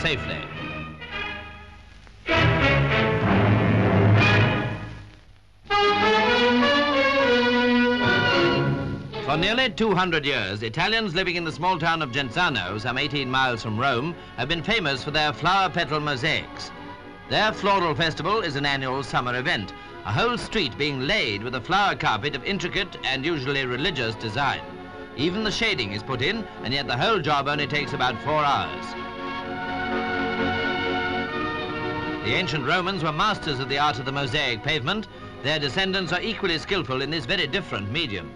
safely. For nearly 200 years, Italians living in the small town of Genzano, some 18 miles from Rome, have been famous for their flower petal mosaics. Their floral festival is an annual summer event, a whole street being laid with a flower carpet of intricate and usually religious design. Even the shading is put in, and yet the whole job only takes about four hours. The ancient Romans were masters of the art of the mosaic pavement. Their descendants are equally skillful in this very different medium.